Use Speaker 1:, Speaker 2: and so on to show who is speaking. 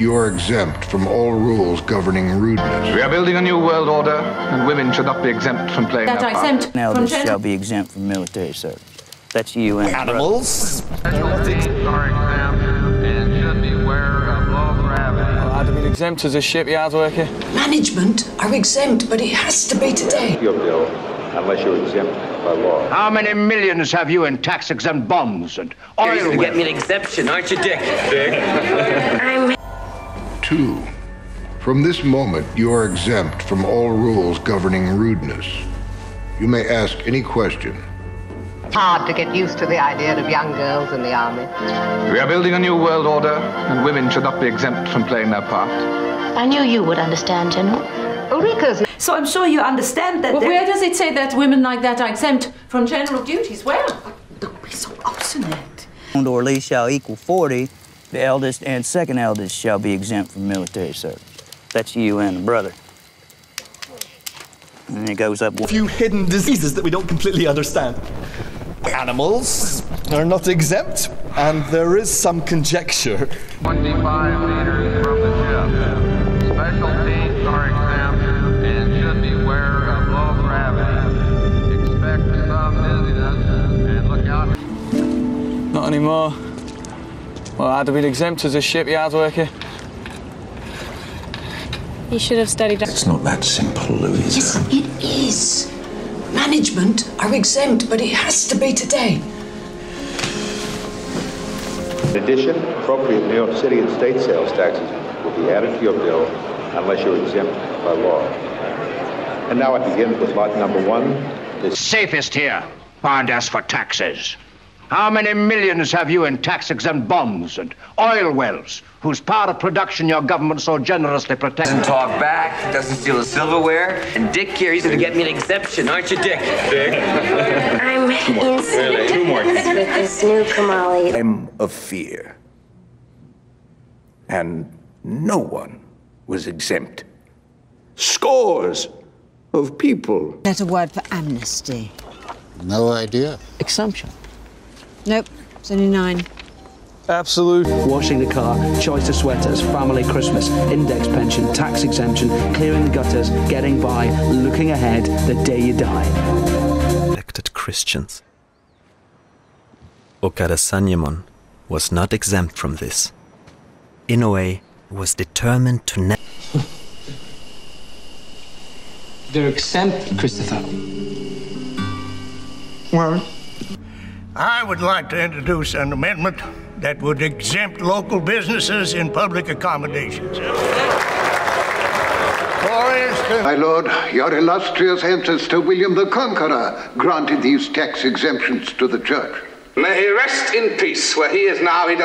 Speaker 1: you are exempt from all rules governing rudeness.
Speaker 2: We are building a new world order, and women should not be exempt from playing
Speaker 3: That
Speaker 2: their
Speaker 3: I
Speaker 2: part.
Speaker 3: exempt
Speaker 4: Now
Speaker 3: from
Speaker 4: this
Speaker 3: gender.
Speaker 4: shall be exempt from military service. That's you and
Speaker 5: Animals?
Speaker 6: Special are exempt and should beware of low gravity.
Speaker 7: I'd have been exempt as a shipyard worker.
Speaker 8: Management are exempt, but it has to be today.
Speaker 9: your bill unless you're exempt by law.
Speaker 10: How many millions have you in tax exempt bonds and oil
Speaker 11: You're
Speaker 10: wells?
Speaker 11: get me an exception, aren't you, Dick?
Speaker 1: Two, from this moment, you are exempt from all rules governing rudeness. You may ask any question.
Speaker 12: It's hard to get used to the idea of young girls in the army.
Speaker 2: We are building a new world order, and women should not be exempt from playing their part.
Speaker 13: I knew you would understand, General.
Speaker 12: Ulrika's
Speaker 3: So I'm sure you understand that.
Speaker 14: Well, where does it say that women like that are exempt
Speaker 3: from general duties? Where?
Speaker 14: Don't be so obstinate.
Speaker 4: or least shall equal 40. The eldest and second eldest shall be exempt from military service. That's you and a brother. And it goes up.
Speaker 5: A few hidden diseases that we don't completely understand. Animals are not exempt, and there is some conjecture.
Speaker 6: 25 meters from the ship. Special teams are exempt and should beware of low gravity. Expect some dizziness and look out.
Speaker 7: Not anymore. Well, I'd have been exempt as a shipyard worker.
Speaker 13: You should have studied.
Speaker 15: It's not that simple, Louisa.
Speaker 8: Yes, it is. Management are exempt, but it has to be today.
Speaker 9: In addition, appropriate New York City and state sales taxes will be added to your bill unless you're exempt by law. And now I begin with lot number one. The
Speaker 10: Safest here. Find us for taxes. How many millions have you in tax exempt bonds and oil wells, whose power of production your government so generously protects?
Speaker 11: Doesn't talk back, doesn't steal the silverware, and Dick here, he's gonna get me an exception, aren't you, Dick? Dick?
Speaker 13: I'm in
Speaker 15: Two more.
Speaker 13: with this new Kamali.
Speaker 15: I'm of fear. And no one was exempt. Scores of people.
Speaker 16: Let a word for amnesty.
Speaker 1: No idea.
Speaker 4: Exemption.
Speaker 16: Nope, it's only nine.
Speaker 7: Absolute.
Speaker 17: Washing the car, choice of sweaters, family Christmas, index pension, tax exemption, clearing the gutters, getting by, looking ahead the day you die.
Speaker 18: Elected Christians. Okada Sanyamon was not exempt from this. Inoue was determined to ne-
Speaker 17: They're exempt, Christopher.
Speaker 19: Well, I would like to introduce an amendment that would exempt local businesses in public accommodations. For instance,
Speaker 1: My lord, your illustrious ancestor William the Conqueror granted these tax exemptions to the church.
Speaker 20: May he rest in peace, where he is now. He